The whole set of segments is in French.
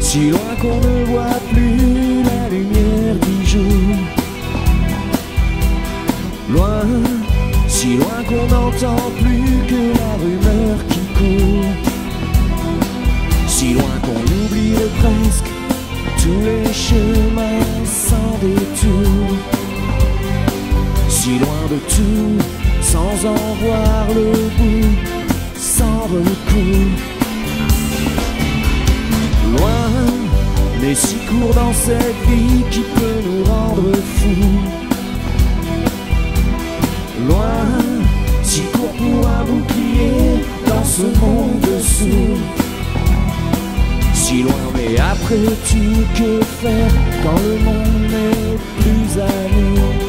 si loin qu'on ne voit plus la lumière du jour. Loin, si loin qu'on n'entend plus que la rumeur qui court. Si loin qu'on oublie presque tous les chemins sans détour. Si loin de tout, sans en voir le si court dans cette vie qui peut nous rendre fous. Loin, si court pour un bouclier dans ce monde sourd. Si loin, mais après tout, que faire quand le monde n'est plus à nous?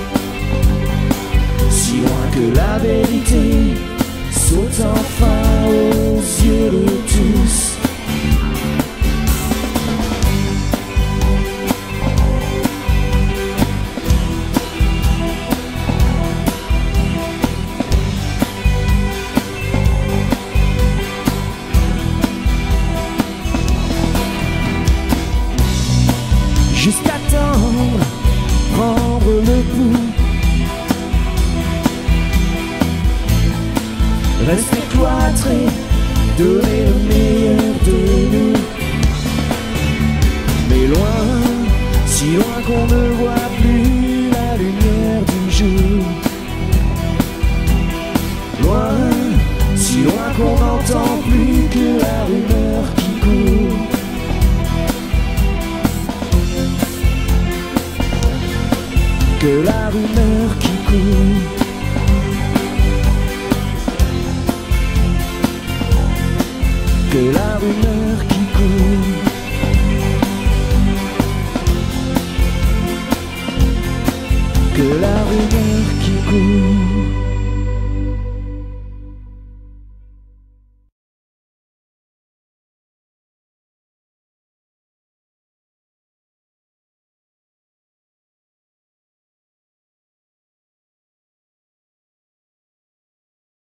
Juste attendre, prendre le pouls. Rester cloîtré, donner le meilleur de nous. Mais loin, si loin qu'on ne voit plus la lumière du jour. Loin, si loin qu'on n'entend plus que la rumeur que la rumeur qui court. Que la rumeur qui court. Que la rumeur qui court.